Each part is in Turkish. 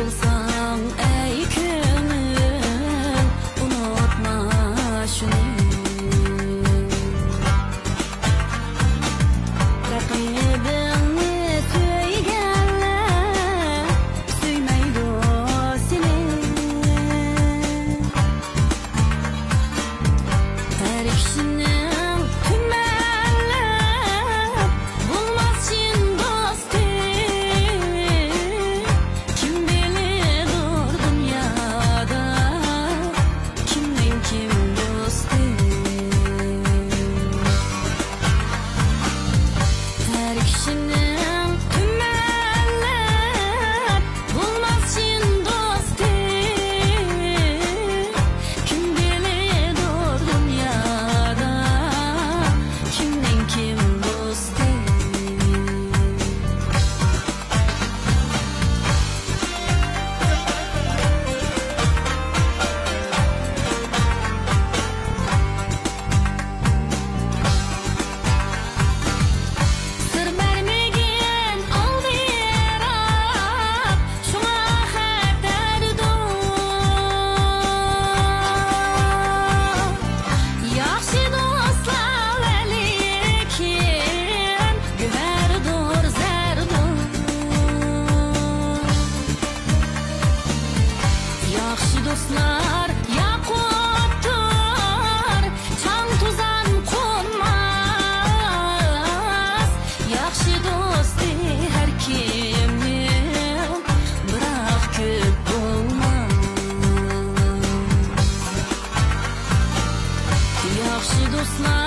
보소 Yunuslar, Yakup'tur konmaz. Yakşı dostu her kimnin Bırak olmaz Yakşı dostlar.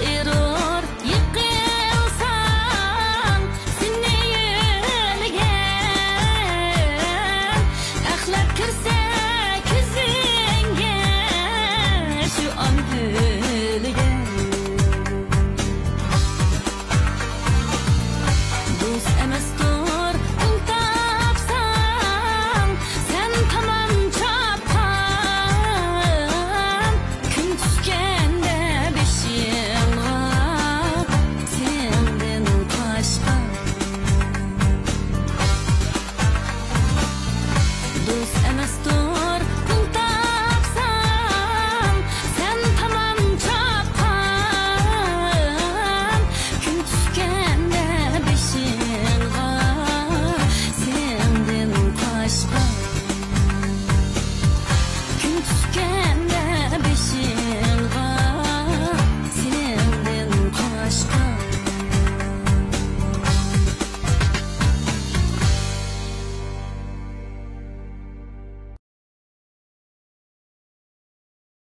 it'll